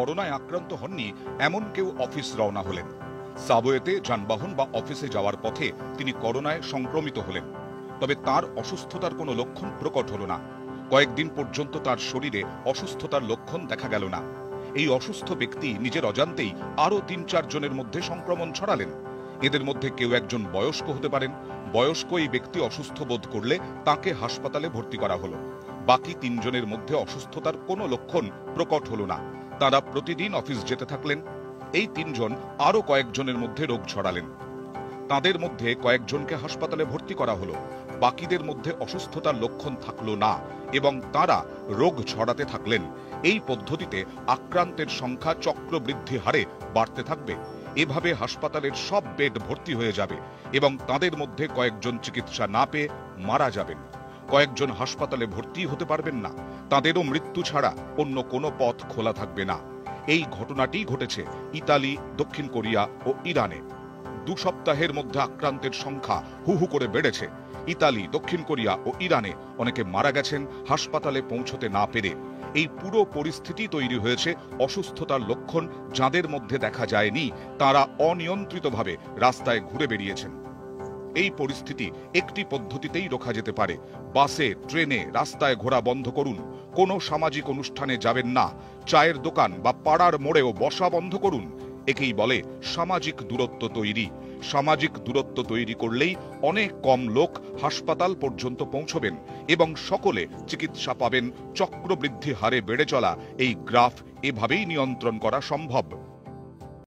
করোনায় আক্রান্ত হননি এমন কেউ অফিস রওনা হলেন। সাবওয়েতে যানবাহন বা অফিসে যাওয়ার পথে তিনি করোনায় সংক্রমিত হলেন। তবে তার অসুস্থতার কোনো লক্ষণ প্রকট হলো না। কয়েকদিন পর্যন্ত তার শরীরে অসুস্থতার লক্ষণ দেখা গেল না। এই অসুস্থ ব্যক্তি নিজের অজান্তেই আরও তিন চারজনের মধ্যে সংক্রমণ ছড়ালেন। এদের মধ্যে কেউ একজন বয়স্ক হতে পারেন। বয়স্ক এই ব্যক্তি অসুস্থ বোধ করলে তাকে হাসপাতালে ভর্তি করা হলো। বাকি তিনজনের মধ্যে অসুস্থতার কোনো লক্ষণ প্রকট হলো না। তারা প্রতিদিন অফিস যেতে থাকলেন। এই তিনজন আরও কয়েকজনের মধ্যে রোগ ছড়ালেন। তাদের মধ্যে কয়েকজনকে হাসপাতালে ভর্তি করা হলো। বাকিদের মধ্যে অসুস্থতার লক্ষণ থাকল না এবং তারা রোগ ছড়াতে থাকলেন। এই পদ্ধতিতে আক্রান্তের সংখ্যা চক্রবৃদ্ধি হারে বাড়তে থাকবে। এভাবে হাসপাতালের সব বেড ভর্তি হয়ে যাবে এবং তাদের মধ্যে কয়েকজন চিকিৎসা না পেয়ে মারা যাবেন। কয়েকজন হাসপাতালে ভর্তি হতে পারবেন না। তাদেরও মৃত্যু ছাড়া অন্য কোনো পথ খোলা থাকবে না। এই ঘটনাটি ঘটেছে ইতালি, দক্ষিণ কোরিয়া ও ইরানে। দু সপ্তাহের মধ্যে আক্রান্তের সংখ্যা হু হু করে বেড়েছে। ইতালি, দক্ষিণ কোরিয়া ও ইরানে অনেকে মারা গেছেন হাসপাতালে পৌঁছতে না পেরে। এই পুরো পরিস্থিতি তৈরি হয়েছে অসুস্থতার লক্ষণ যাদের মধ্যে দেখা যায়নি, তারা অনিয়ন্ত্রিতভাবে রাস্তায় ঘুরে বেরিয়েছেন। এই পরিস্থিতি একটি পদ্ধতিতেই রোখা যেতে পারে। বাসে, ট্রেনে, রাস্তায় ঘোরা বন্ধ করুন। কোনো সামাজিক অনুষ্ঠানে যাবেন না। চায়ের দোকান বা পাড়ার মোড়েও বসা বন্ধ করুন। একেই বলে সামাজিক দূরত্ব তৈরি। সামাজিক দূরত্ব তৈরি করলেই অনেক কম লোক হাসপাতাল পর্যন্ত পৌঁছবেন এবং সকলে চিকিৎসা পাবেন। চক্রবৃদ্ধি হারে বেড়ে চলা এই গ্রাফ এভাবেই নিয়ন্ত্রণ করা সম্ভব।